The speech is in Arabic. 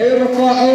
قبضاتكم